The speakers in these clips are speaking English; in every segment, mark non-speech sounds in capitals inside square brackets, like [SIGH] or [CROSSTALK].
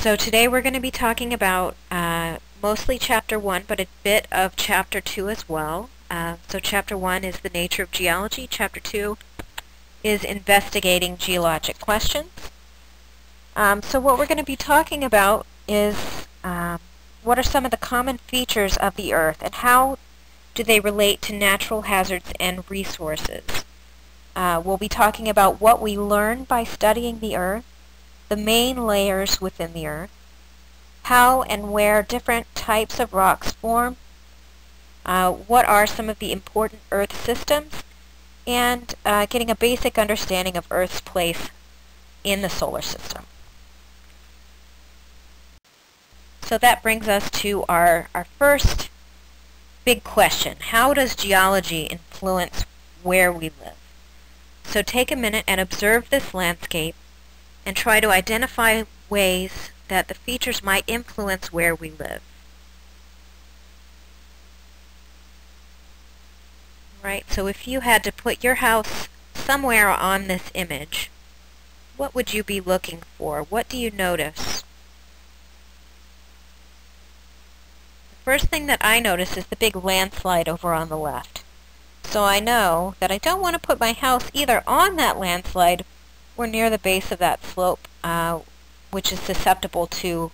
So today we're going to be talking about uh, mostly Chapter 1, but a bit of Chapter 2 as well. Uh, so Chapter 1 is the nature of geology. Chapter 2 is investigating geologic questions. Um, so what we're going to be talking about is um, what are some of the common features of the Earth and how do they relate to natural hazards and resources. Uh, we'll be talking about what we learn by studying the Earth, the main layers within the Earth, how and where different types of rocks form, uh, what are some of the important Earth systems, and uh, getting a basic understanding of Earth's place in the solar system. So that brings us to our, our first big question. How does geology influence where we live? So take a minute and observe this landscape and try to identify ways that the features might influence where we live. Right, so if you had to put your house somewhere on this image, what would you be looking for? What do you notice? The first thing that I notice is the big landslide over on the left. So I know that I don't want to put my house either on that landslide we're near the base of that slope, uh, which is susceptible to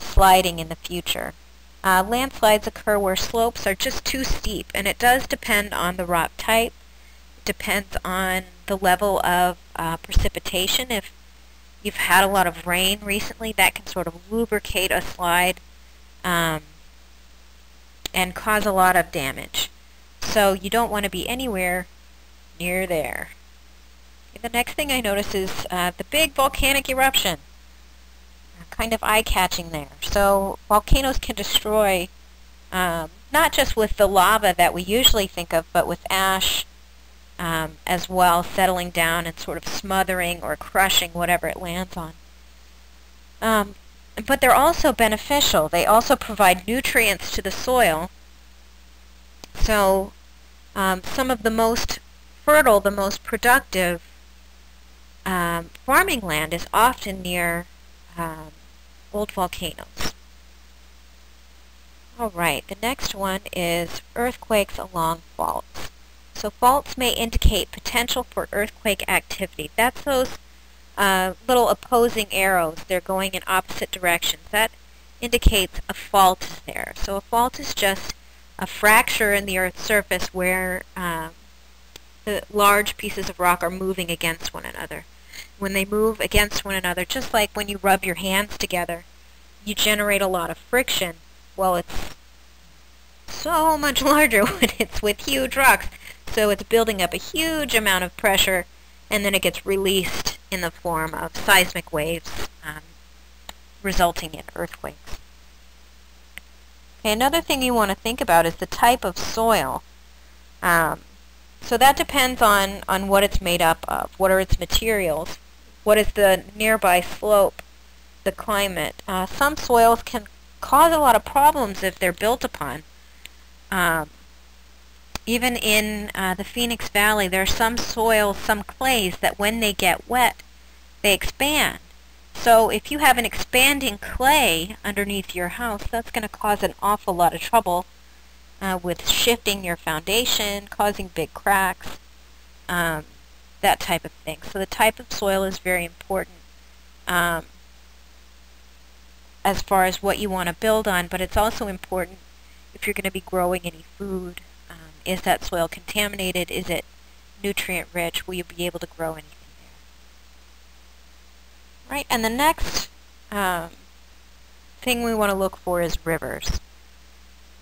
sliding in the future. Uh, landslides occur where slopes are just too steep, and it does depend on the rock type. Depends on the level of uh, precipitation. If you've had a lot of rain recently, that can sort of lubricate a slide um, and cause a lot of damage. So you don't want to be anywhere near there. The next thing I notice is uh, the big volcanic eruption. Kind of eye-catching there. So volcanoes can destroy um, not just with the lava that we usually think of, but with ash um, as well, settling down and sort of smothering or crushing whatever it lands on. Um, but they're also beneficial. They also provide nutrients to the soil. So um, some of the most fertile, the most productive um, farming land is often near um, old volcanoes. Alright, the next one is earthquakes along faults. So faults may indicate potential for earthquake activity. That's those uh, little opposing arrows. They're going in opposite directions. That indicates a fault is there. So a fault is just a fracture in the Earth's surface where um, the large pieces of rock are moving against one another when they move against one another, just like when you rub your hands together, you generate a lot of friction. Well, it's so much [LAUGHS] larger when it's with huge rocks. So it's building up a huge amount of pressure, and then it gets released in the form of seismic waves, um, resulting in earthquakes. Okay, another thing you want to think about is the type of soil. Um, so that depends on, on what it's made up of. What are its materials? What is the nearby slope, the climate? Uh, some soils can cause a lot of problems if they're built upon. Um, even in uh, the Phoenix Valley, there are some soils, some clays that when they get wet, they expand. So if you have an expanding clay underneath your house, that's going to cause an awful lot of trouble uh, with shifting your foundation, causing big cracks, um, that type of thing. So the type of soil is very important um, as far as what you want to build on, but it's also important if you're going to be growing any food. Um, is that soil contaminated? Is it nutrient rich? Will you be able to grow anything there? Right, and the next um, thing we want to look for is rivers.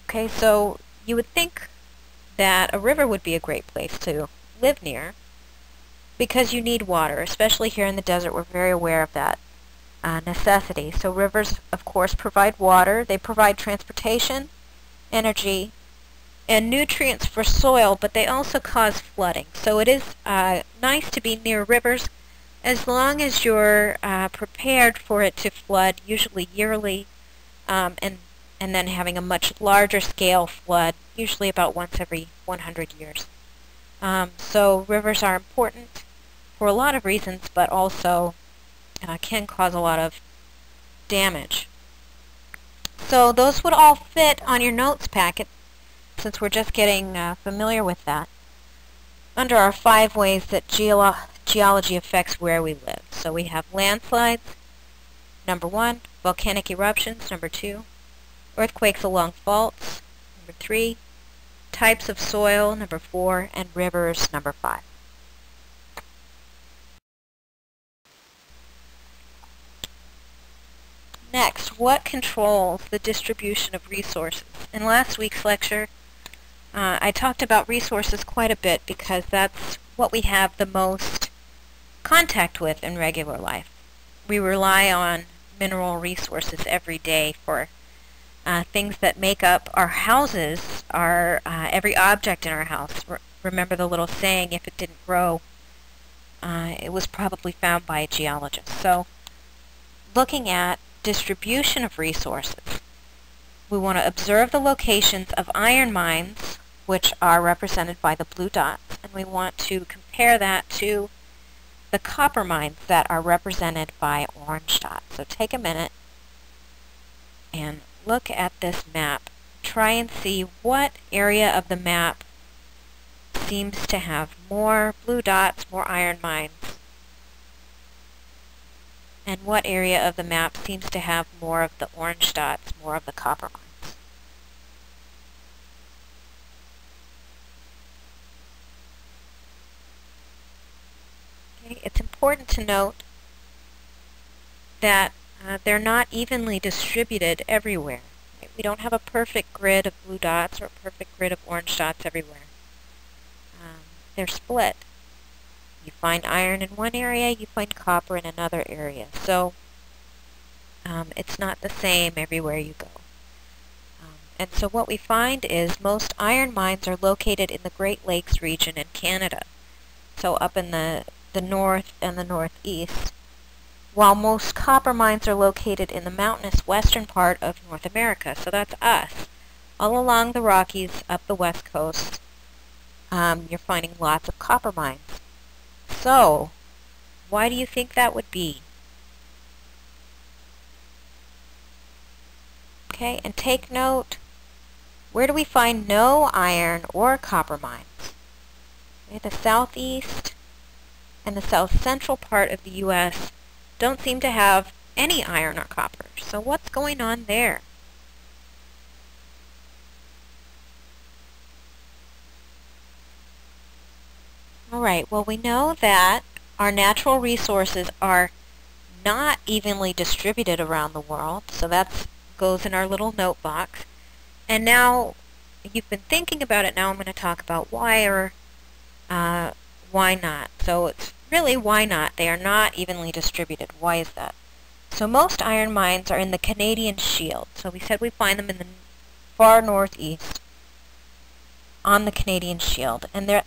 Okay, so you would think that a river would be a great place to live near because you need water, especially here in the desert. We're very aware of that uh, necessity. So rivers, of course, provide water. They provide transportation, energy, and nutrients for soil, but they also cause flooding. So it is uh, nice to be near rivers as long as you're uh, prepared for it to flood, usually yearly, um, and and then having a much larger scale flood, usually about once every 100 years. Um, so rivers are important for a lot of reasons, but also uh, can cause a lot of damage. So those would all fit on your notes packet since we're just getting uh, familiar with that under our five ways that geolo geology affects where we live. So we have landslides, number one, volcanic eruptions, number two, earthquakes along faults, number three, types of soil, number four, and rivers, number five. Next, what controls the distribution of resources? In last week's lecture, uh, I talked about resources quite a bit because that's what we have the most contact with in regular life. We rely on mineral resources every day for uh, things that make up our houses, our uh, every object in our house. Re remember the little saying, if it didn't grow, uh, it was probably found by a geologist. So looking at distribution of resources, we want to observe the locations of iron mines, which are represented by the blue dots, and we want to compare that to the copper mines that are represented by orange dots. So take a minute and look at this map. Try and see what area of the map seems to have more blue dots, more iron mines, and what area of the map seems to have more of the orange dots, more of the copper mines. Okay, it's important to note that uh, they're not evenly distributed everywhere. We don't have a perfect grid of blue dots or a perfect grid of orange dots everywhere. Um, they're split. You find iron in one area, you find copper in another area. So um, it's not the same everywhere you go. Um, and so what we find is most iron mines are located in the Great Lakes region in Canada. So up in the, the north and the northeast while most copper mines are located in the mountainous western part of North America. So that's us. All along the Rockies, up the west coast, um, you're finding lots of copper mines. So, why do you think that would be? Okay, and take note, where do we find no iron or copper mines? Okay, the southeast and the south central part of the U.S don't seem to have any iron or copper. So what's going on there? Alright, well we know that our natural resources are not evenly distributed around the world, so that goes in our little note box. And now, you've been thinking about it, now I'm going to talk about why or uh, why not. So it's Really, why not? They are not evenly distributed. Why is that? So most iron mines are in the Canadian Shield. So we said we find them in the far northeast on the Canadian Shield. And they're,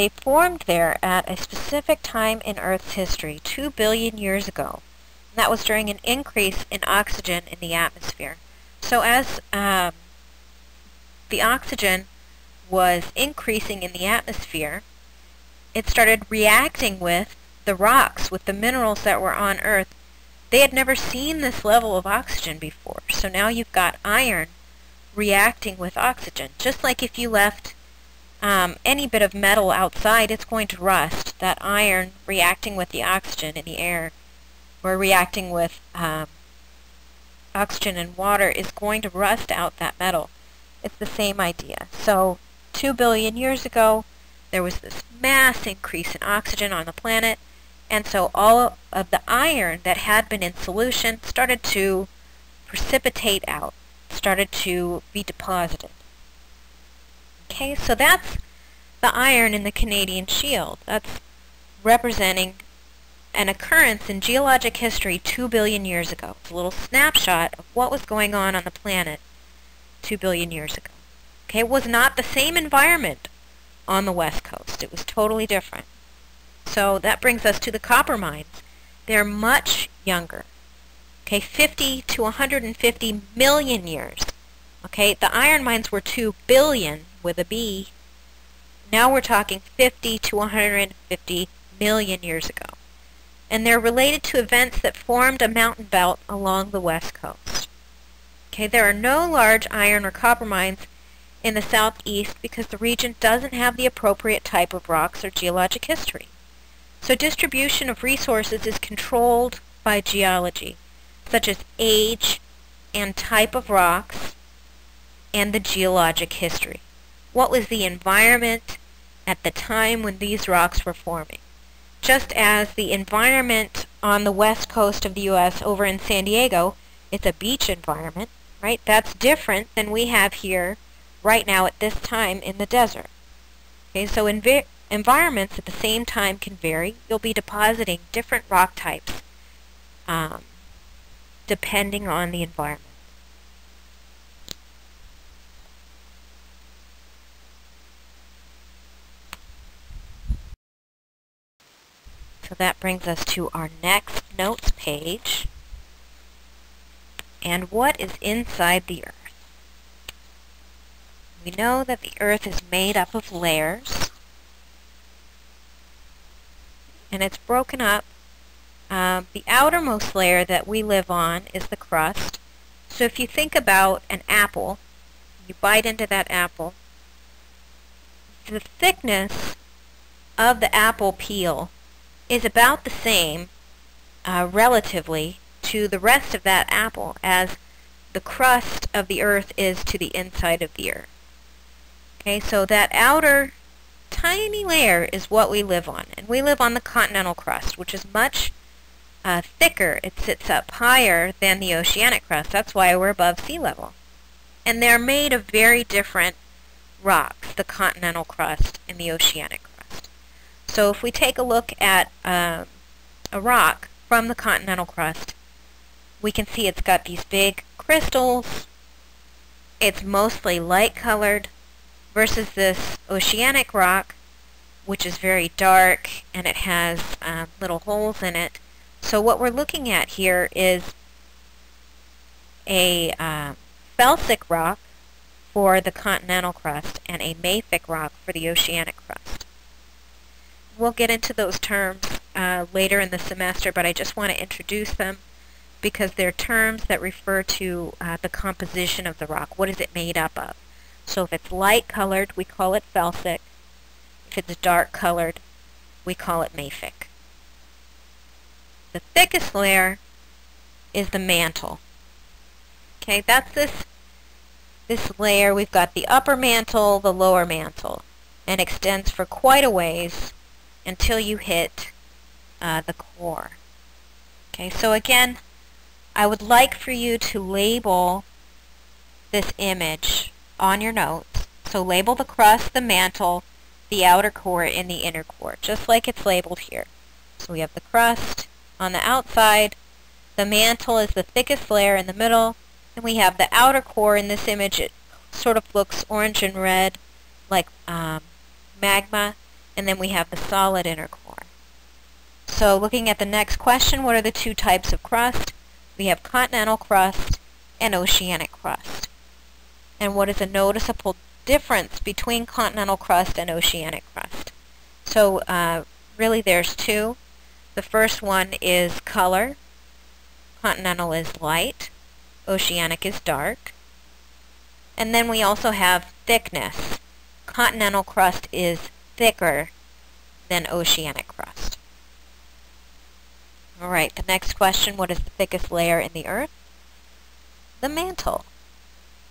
they formed there at a specific time in Earth's history, 2 billion years ago. And that was during an increase in oxygen in the atmosphere. So as um, the oxygen was increasing in the atmosphere, it started reacting with the rocks, with the minerals that were on Earth. They had never seen this level of oxygen before. So now you've got iron reacting with oxygen. Just like if you left um, any bit of metal outside, it's going to rust. That iron reacting with the oxygen in the air, or reacting with um, oxygen and water, is going to rust out that metal. It's the same idea. So two billion years ago, there was this mass increase in oxygen on the planet, and so all of the iron that had been in solution started to precipitate out, started to be deposited. Okay, so that's the iron in the Canadian Shield. That's representing an occurrence in geologic history 2 billion years ago. It's a little snapshot of what was going on on the planet 2 billion years ago. Okay, it was not the same environment on the west coast. It was totally different. So that brings us to the copper mines. They're much younger. Okay, 50 to 150 million years. Okay, the iron mines were 2 billion with a B. Now we're talking 50 to 150 million years ago. and they're related to events that formed a mountain belt along the west coast. Okay, there are no large iron or copper mines in the southeast because the region doesn't have the appropriate type of rocks or geologic history. So distribution of resources is controlled by geology, such as age and type of rocks and the geologic history. What was the environment at the time when these rocks were forming? Just as the environment on the west coast of the U.S. over in San Diego, it's a beach environment, right? That's different than we have here right now at this time in the desert. Okay, so envi environments at the same time can vary. You'll be depositing different rock types um, depending on the environment. So that brings us to our next notes page. And what is inside the Earth? We know that the Earth is made up of layers. And it's broken up. Uh, the outermost layer that we live on is the crust. So if you think about an apple, you bite into that apple, the thickness of the apple peel is about the same uh, relatively to the rest of that apple as the crust of the earth is to the inside of the earth. Okay, so that outer tiny layer is what we live on. And we live on the continental crust, which is much uh, thicker. It sits up higher than the oceanic crust. That's why we're above sea level. And they're made of very different rocks, the continental crust and the oceanic so if we take a look at um, a rock from the continental crust, we can see it's got these big crystals. It's mostly light colored versus this oceanic rock, which is very dark and it has um, little holes in it. So what we're looking at here is a uh, felsic rock for the continental crust and a mafic rock for the oceanic crust we'll get into those terms uh, later in the semester, but I just want to introduce them because they're terms that refer to uh, the composition of the rock. What is it made up of? So if it's light colored, we call it felsic. If it's dark colored, we call it mafic. The thickest layer is the mantle. Okay, that's this this layer. We've got the upper mantle, the lower mantle, and extends for quite a ways until you hit uh, the core. Okay, so again, I would like for you to label this image on your notes. So label the crust, the mantle, the outer core, and the inner core, just like it's labeled here. So we have the crust on the outside, the mantle is the thickest layer in the middle, and we have the outer core in this image. It sort of looks orange and red like um, magma and then we have the solid inner core. So looking at the next question, what are the two types of crust? We have continental crust and oceanic crust. And what is a noticeable difference between continental crust and oceanic crust? So uh, really there's two. The first one is color. Continental is light. Oceanic is dark. And then we also have thickness. Continental crust is thicker than oceanic crust. Alright, the next question, what is the thickest layer in the earth? The mantle.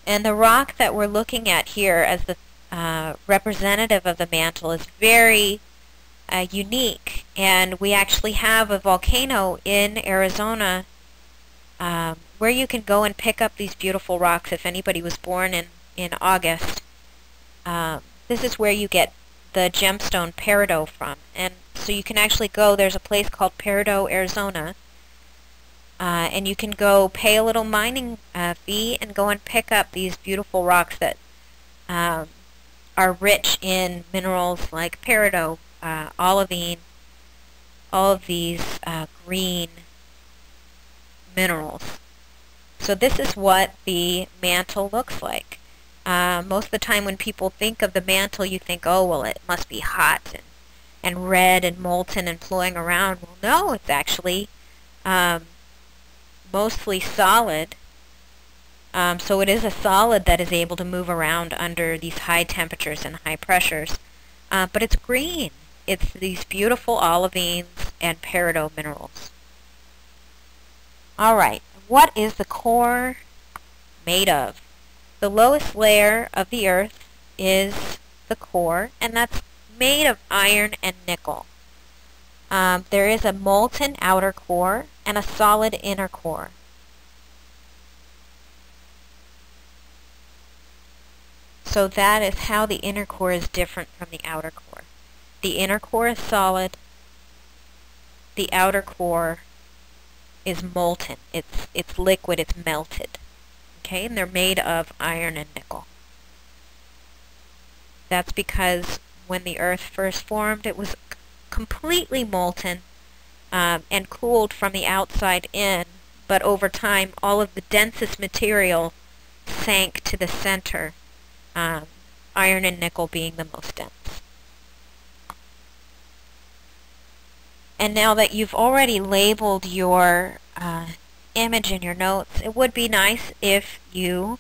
And the rock that we're looking at here as the uh, representative of the mantle is very uh, unique. And we actually have a volcano in Arizona um, where you can go and pick up these beautiful rocks if anybody was born in, in August. Um, this is where you get the gemstone peridot from. And so you can actually go, there's a place called Peridot, Arizona, uh, and you can go pay a little mining uh, fee and go and pick up these beautiful rocks that um, are rich in minerals like peridot, uh, olivine, all of these uh, green minerals. So this is what the mantle looks like. Uh, most of the time when people think of the mantle, you think, oh, well, it must be hot and and red and molten and flowing around. Well, no, it's actually um, mostly solid. Um, so it is a solid that is able to move around under these high temperatures and high pressures. Uh, but it's green. It's these beautiful olivines and peridot minerals. All right, what is the core made of? The lowest layer of the Earth is the core, and that's made of iron and nickel. Um, there is a molten outer core and a solid inner core. So that is how the inner core is different from the outer core. The inner core is solid. The outer core is molten. It's, it's liquid. It's melted. Okay, and they're made of iron and nickel. That's because when the Earth first formed, it was completely molten um, and cooled from the outside in, but over time all of the densest material sank to the center, um, iron and nickel being the most dense. And now that you've already labeled your uh, image in your notes, it would be nice if you,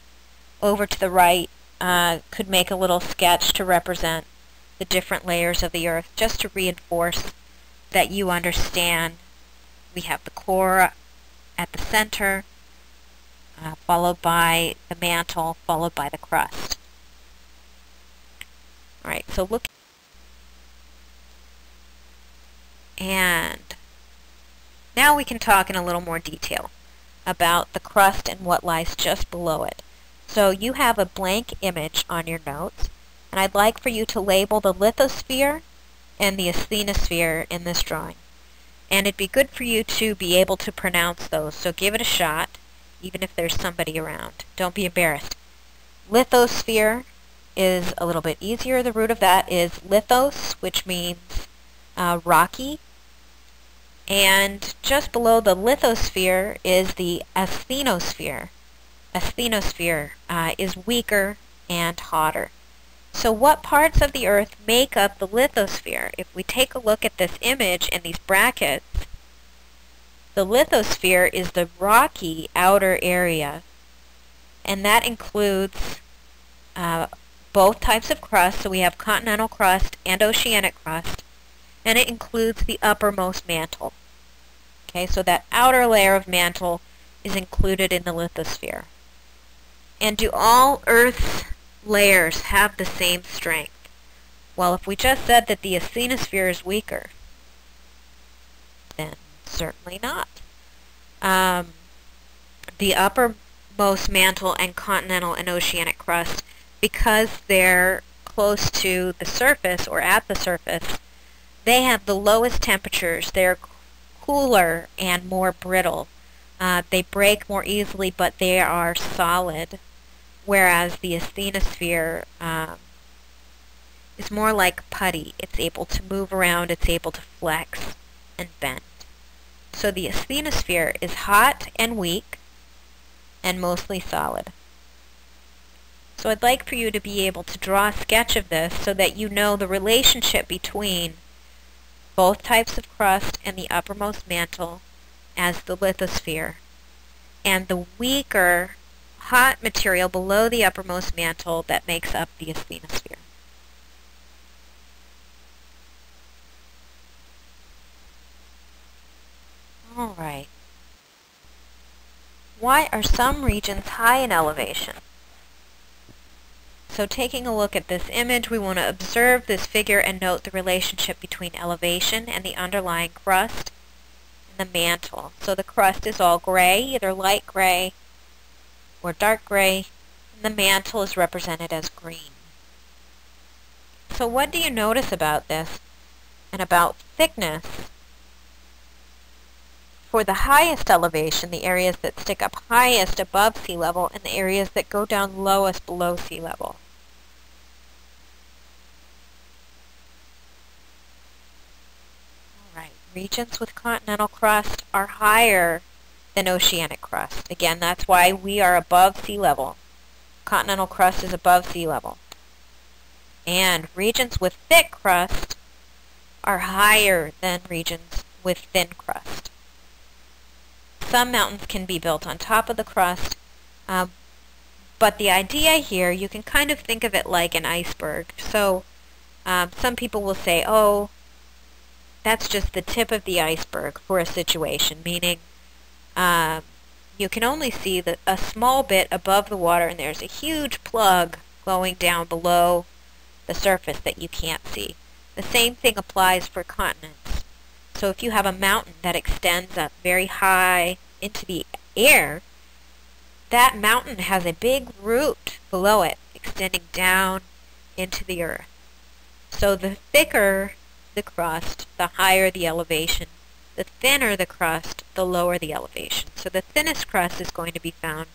over to the right, uh, could make a little sketch to represent the different layers of the earth just to reinforce that you understand we have the core at the center, uh, followed by the mantle, followed by the crust. All right, so look. And now we can talk in a little more detail about the crust and what lies just below it. So you have a blank image on your notes, and I'd like for you to label the lithosphere and the asthenosphere in this drawing. And it'd be good for you to be able to pronounce those, so give it a shot, even if there's somebody around. Don't be embarrassed. Lithosphere is a little bit easier. The root of that is lithos, which means uh, rocky. And just below the lithosphere is the asthenosphere. Asthenosphere uh, is weaker and hotter. So what parts of the Earth make up the lithosphere? If we take a look at this image in these brackets, the lithosphere is the rocky outer area, and that includes uh, both types of crust, so we have continental crust and oceanic crust, and it includes the uppermost mantle. Okay, so that outer layer of mantle is included in the lithosphere. And do all Earth's layers have the same strength? Well, if we just said that the asthenosphere is weaker, then certainly not. Um, the uppermost mantle and continental and oceanic crust, because they're close to the surface or at the surface, they have the lowest temperatures. They're cooler and more brittle. Uh, they break more easily, but they are solid whereas the asthenosphere um, is more like putty. It's able to move around, it's able to flex and bend. So the asthenosphere is hot and weak and mostly solid. So I'd like for you to be able to draw a sketch of this so that you know the relationship between both types of crust and the uppermost mantle as the lithosphere. And the weaker hot material below the uppermost mantle that makes up the asthenosphere. All right. Why are some regions high in elevation? So taking a look at this image, we want to observe this figure and note the relationship between elevation and the underlying crust and the mantle. So the crust is all gray, either light gray or dark gray, and the mantle is represented as green. So what do you notice about this and about thickness? For the highest elevation, the areas that stick up highest above sea level and the areas that go down lowest below sea level. All right, regions with continental crust are higher than oceanic crust. Again, that's why we are above sea level. Continental crust is above sea level. And regions with thick crust are higher than regions with thin crust. Some mountains can be built on top of the crust, uh, but the idea here, you can kind of think of it like an iceberg. So um, some people will say, oh, that's just the tip of the iceberg for a situation, meaning uh, you can only see the, a small bit above the water and there's a huge plug going down below the surface that you can't see. The same thing applies for continents. So if you have a mountain that extends up very high into the air, that mountain has a big root below it extending down into the earth. So the thicker the crust, the higher the elevation. The thinner the crust, the lower the elevation. So the thinnest crust is going to be found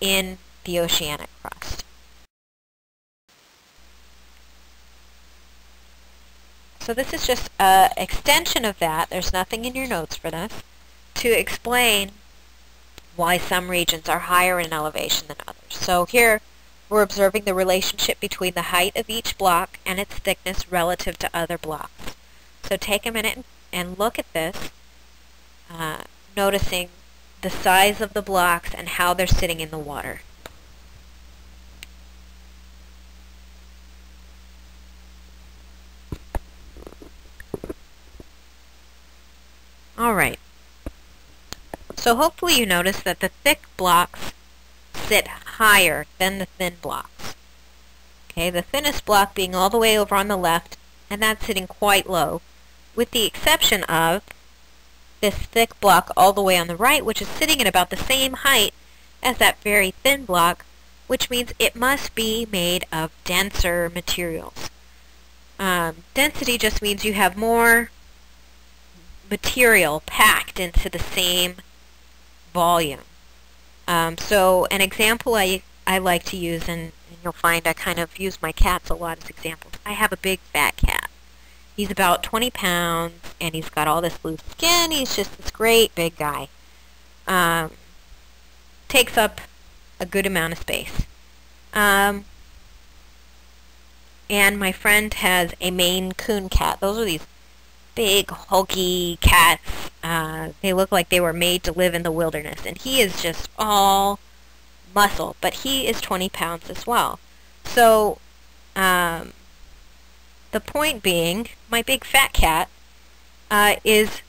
in the oceanic crust. So this is just an extension of that. There's nothing in your notes for this to explain why some regions are higher in elevation than others. So here we're observing the relationship between the height of each block and its thickness relative to other blocks. So take a minute and look at this, uh, noticing the size of the blocks and how they're sitting in the water. All right. So hopefully you notice that the thick blocks sit higher than the thin blocks. Okay, the thinnest block being all the way over on the left, and that's sitting quite low, with the exception of this thick block all the way on the right, which is sitting at about the same height as that very thin block, which means it must be made of denser materials. Um, density just means you have more material packed into the same volume. Um, so an example I, I like to use, and, and you'll find I kind of use my cats a lot as examples. I have a big fat cat. He's about 20 pounds, and he's got all this loose skin. He's just this great big guy. Um, takes up a good amount of space. Um, and my friend has a Maine Coon cat. Those are these big, hulky cats. Uh, they look like they were made to live in the wilderness. And he is just all muscle, but he is 20 pounds as well. So, um, the point being, my big fat cat uh, is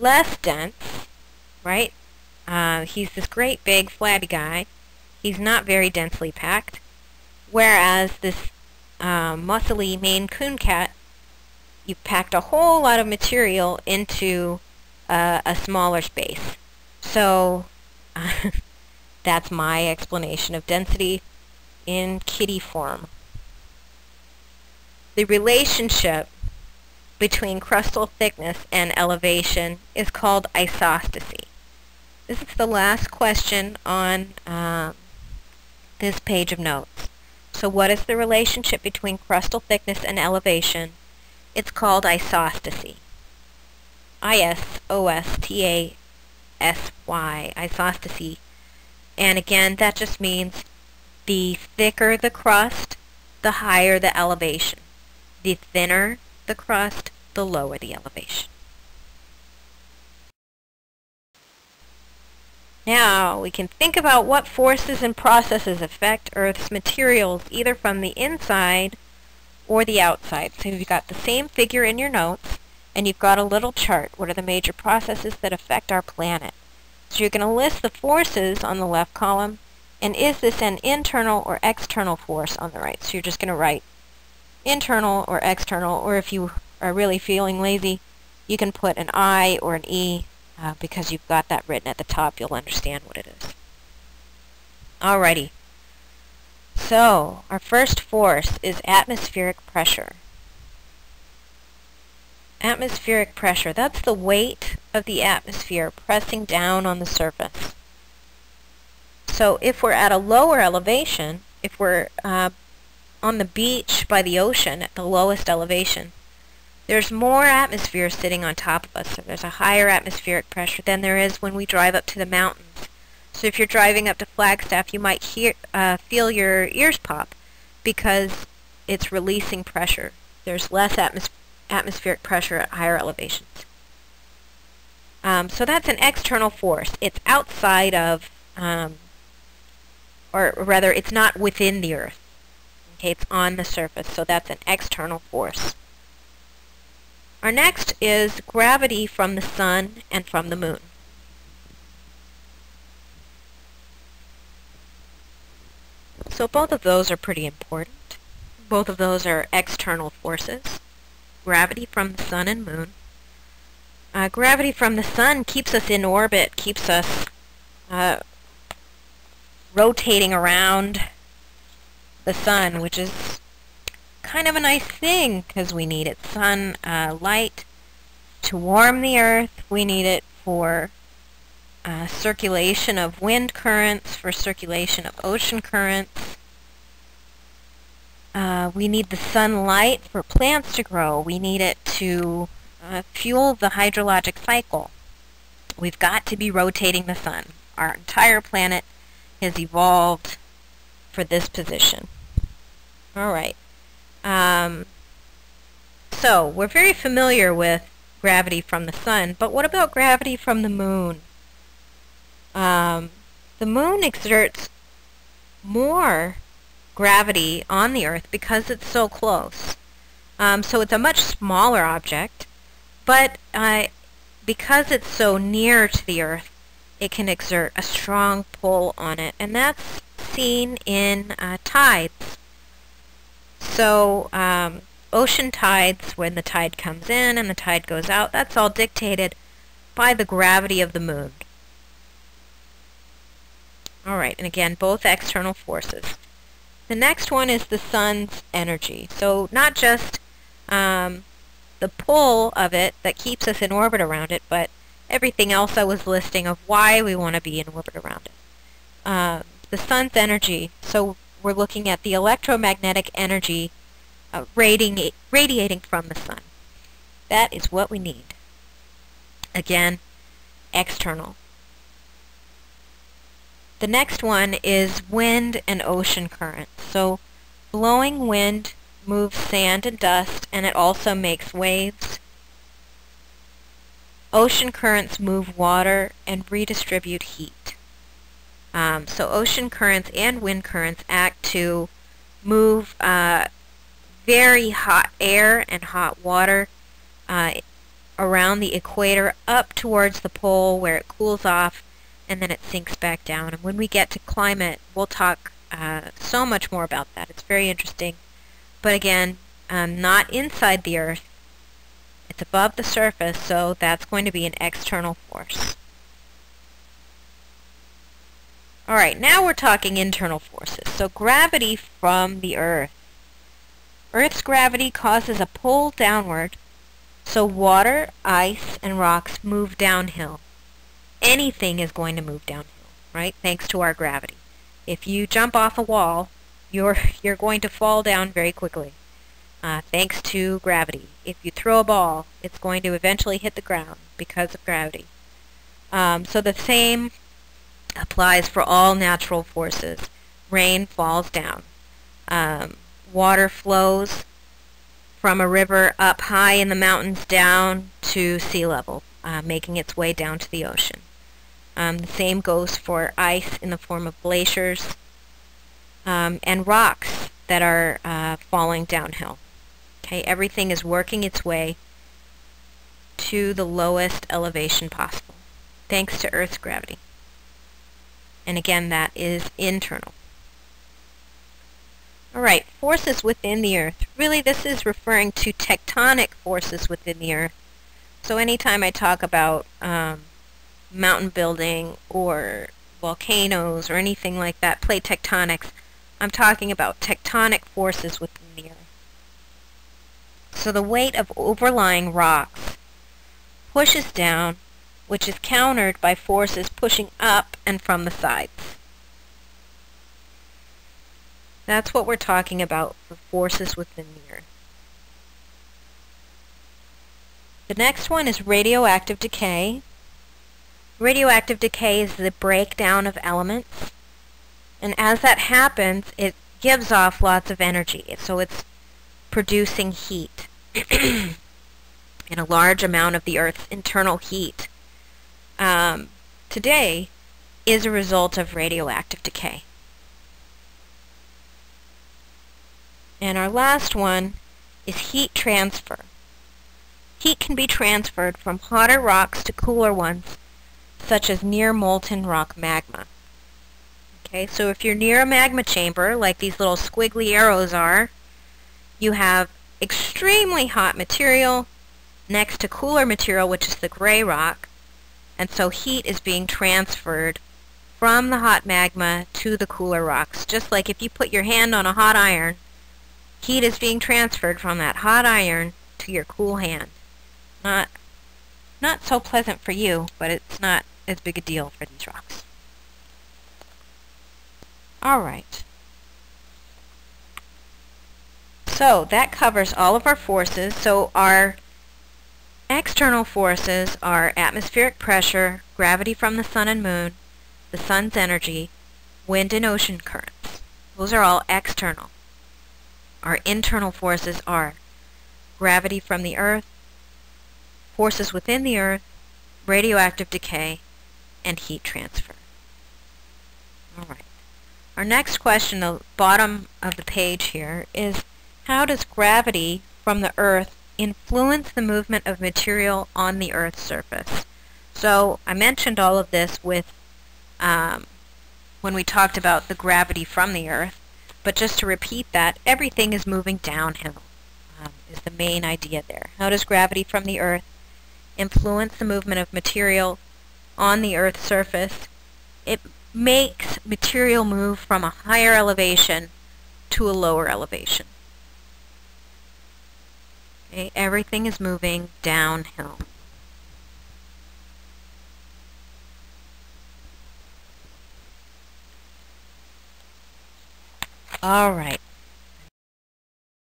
less dense, right? Uh, he's this great big flabby guy. He's not very densely packed. Whereas this uh, muscly Maine Coon cat you packed a whole lot of material into uh, a smaller space. So [LAUGHS] that's my explanation of density in kitty form. The relationship between crustal thickness and elevation is called isostasy. This is the last question on um, this page of notes. So what is the relationship between crustal thickness and elevation? It's called isostasy. I-S-O-S-T-A-S-Y, isostasy. And again, that just means the thicker the crust, the higher the elevation. The thinner the crust, the lower the elevation. Now, we can think about what forces and processes affect Earth's materials either from the inside or the outside. So you've got the same figure in your notes, and you've got a little chart. What are the major processes that affect our planet? So you're going to list the forces on the left column, and is this an internal or external force on the right? So you're just going to write internal or external, or if you are really feeling lazy, you can put an I or an E, uh, because you've got that written at the top, you'll understand what it is. Alrighty. So, our first force is atmospheric pressure. Atmospheric pressure, that's the weight of the atmosphere pressing down on the surface. So if we're at a lower elevation, if we're uh, on the beach by the ocean at the lowest elevation, there's more atmosphere sitting on top of us. So there's a higher atmospheric pressure than there is when we drive up to the mountains. So if you're driving up to Flagstaff, you might hear, uh, feel your ears pop because it's releasing pressure. There's less atmos atmospheric pressure at higher elevations. Um, so that's an external force. It's outside of, um, or rather, it's not within the Earth. Okay, it's on the surface, so that's an external force. Our next is gravity from the sun and from the moon. So both of those are pretty important. Both of those are external forces. Gravity from the sun and moon. Uh, gravity from the sun keeps us in orbit, keeps us uh, rotating around the sun, which is kind of a nice thing because we need it. Sun uh, light to warm the earth. We need it for uh, circulation of wind currents, for circulation of ocean currents. Uh, we need the sunlight for plants to grow. We need it to uh, fuel the hydrologic cycle. We've got to be rotating the sun. Our entire planet has evolved for this position. All right. Um, so, we're very familiar with gravity from the sun, but what about gravity from the moon? Um, the moon exerts more gravity on the Earth because it's so close. Um, so it's a much smaller object, but uh, because it's so near to the Earth, it can exert a strong pull on it, and that's seen in uh, tides. So um, ocean tides, when the tide comes in and the tide goes out, that's all dictated by the gravity of the moon. Alright, and again, both external forces. The next one is the sun's energy. So not just um, the pull of it that keeps us in orbit around it, but everything else I was listing of why we want to be in orbit around it. Uh, the sun's energy. So we're looking at the electromagnetic energy uh, radiating, radiating from the sun. That is what we need. Again, external. The next one is wind and ocean currents. So blowing wind moves sand and dust, and it also makes waves. Ocean currents move water and redistribute heat. Um, so ocean currents and wind currents act to move uh, very hot air and hot water uh, around the equator up towards the pole where it cools off and then it sinks back down. And when we get to climate, we'll talk uh, so much more about that. It's very interesting. But again, um, not inside the Earth. It's above the surface, so that's going to be an external force. Alright, now we're talking internal forces. So gravity from the Earth. Earth's gravity causes a pull downward, so water, ice, and rocks move downhill. Anything is going to move downhill, right, thanks to our gravity. If you jump off a wall, you're, [LAUGHS] you're going to fall down very quickly, uh, thanks to gravity. If you throw a ball, it's going to eventually hit the ground because of gravity. Um, so the same applies for all natural forces. Rain falls down. Um, water flows from a river up high in the mountains down to sea level, uh, making its way down to the ocean. Um, the same goes for ice in the form of glaciers um, and rocks that are uh, falling downhill. Okay, everything is working its way to the lowest elevation possible, thanks to Earth's gravity. And again, that is internal. Alright, forces within the Earth. Really, this is referring to tectonic forces within the Earth. So anytime I talk about um, mountain building or volcanoes or anything like that, plate tectonics, I'm talking about tectonic forces within the Earth. So the weight of overlying rocks pushes down which is countered by forces pushing up and from the sides. That's what we're talking about for forces within the Earth. The next one is radioactive decay. Radioactive decay is the breakdown of elements. And as that happens, it gives off lots of energy. So it's producing heat. [CLEARS THROAT] and a large amount of the Earth's internal heat um, today is a result of radioactive decay. And our last one is heat transfer. Heat can be transferred from hotter rocks to cooler ones, such as near molten rock magma. Okay, so if you're near a magma chamber, like these little squiggly arrows are, you have extremely hot material next to cooler material, which is the gray rock, and so heat is being transferred from the hot magma to the cooler rocks. Just like if you put your hand on a hot iron, heat is being transferred from that hot iron to your cool hand. Not, not so pleasant for you, but it's not as big a deal for these rocks. Alright. So that covers all of our forces. So our external forces are atmospheric pressure, gravity from the sun and moon, the sun's energy, wind and ocean currents. Those are all external. Our internal forces are gravity from the earth, forces within the earth, radioactive decay, and heat transfer. All right. Our next question, the bottom of the page here, is how does gravity from the earth influence the movement of material on the earth's surface? So I mentioned all of this with um, when we talked about the gravity from the earth, but just to repeat that, everything is moving downhill um, is the main idea there. How does gravity from the earth influence the movement of material on the Earth's surface, it makes material move from a higher elevation to a lower elevation. Okay, everything is moving downhill. All right.